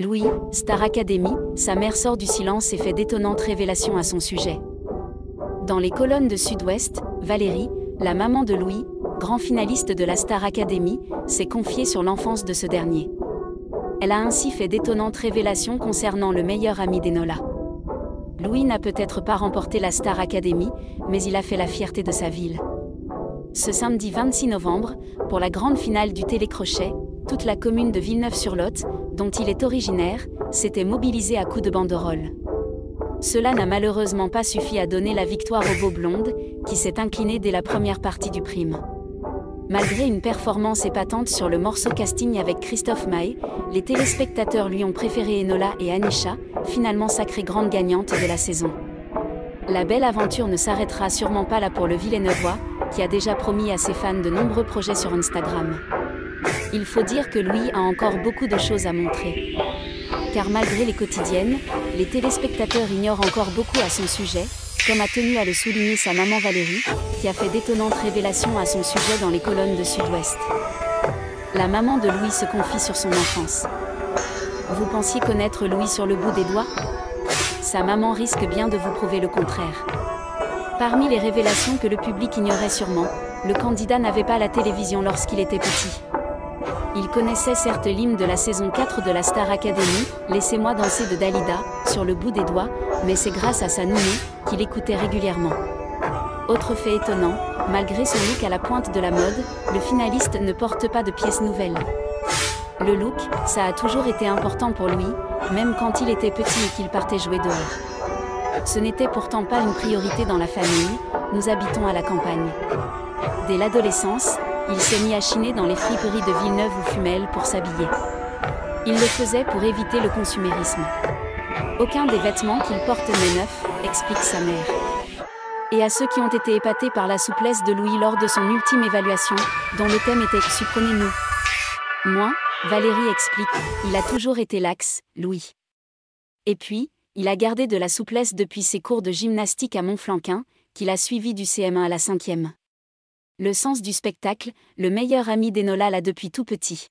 Louis, Star Academy, sa mère sort du silence et fait d'étonnantes révélations à son sujet. Dans les colonnes de Sud-Ouest, Valérie, la maman de Louis, grand finaliste de la Star Academy, s'est confiée sur l'enfance de ce dernier. Elle a ainsi fait d'étonnantes révélations concernant le meilleur ami d'Enola. Louis n'a peut-être pas remporté la Star Academy, mais il a fait la fierté de sa ville. Ce samedi 26 novembre, pour la grande finale du télécrochet, toute la commune de Villeneuve-sur-Lot, dont il est originaire, s'était mobilisée à coups de banderoles. Cela n'a malheureusement pas suffi à donner la victoire au beau blonde, qui s'est incliné dès la première partie du prime. Malgré une performance épatante sur le morceau casting avec Christophe Maé, les téléspectateurs lui ont préféré Enola et Anisha, finalement sacrée grande gagnante de la saison. La belle aventure ne s'arrêtera sûrement pas là pour le Villeneuvois, qui a déjà promis à ses fans de nombreux projets sur Instagram. Il faut dire que Louis a encore beaucoup de choses à montrer. Car malgré les quotidiennes, les téléspectateurs ignorent encore beaucoup à son sujet, comme a tenu à le souligner sa maman Valérie, qui a fait d'étonnantes révélations à son sujet dans les colonnes de Sud-Ouest. La maman de Louis se confie sur son enfance. Vous pensiez connaître Louis sur le bout des doigts? Sa maman risque bien de vous prouver le contraire. Parmi les révélations que le public ignorait sûrement, le candidat n'avait pas la télévision lorsqu'il était petit. Il connaissait certes l'hymne de la saison 4 de la Star Academy, Laissez-moi danser de Dalida, sur le bout des doigts, mais c'est grâce à sa nounou qu'il écoutait régulièrement. Autre fait étonnant, malgré son look à la pointe de la mode, le finaliste ne porte pas de pièces nouvelles. Le look, ça a toujours été important pour lui, même quand il était petit et qu'il partait jouer dehors. Ce n'était pourtant pas une priorité dans la famille, nous habitons à la campagne. Dès l'adolescence, il s'est mis à chiner dans les friperies de Villeneuve ou Fumel pour s'habiller. Il le faisait pour éviter le consumérisme. Aucun des vêtements qu'il porte n'est neuf, explique sa mère. Et à ceux qui ont été épatés par la souplesse de Louis lors de son ultime évaluation, dont le thème était Supprenez-nous. Moi, Valérie explique, il a toujours été lax, Louis. Et puis, il a gardé de la souplesse depuis ses cours de gymnastique à Montflanquin, qu'il a suivi du CM1 à la 5e. Le sens du spectacle, le meilleur ami d'Enola l'a depuis tout petit.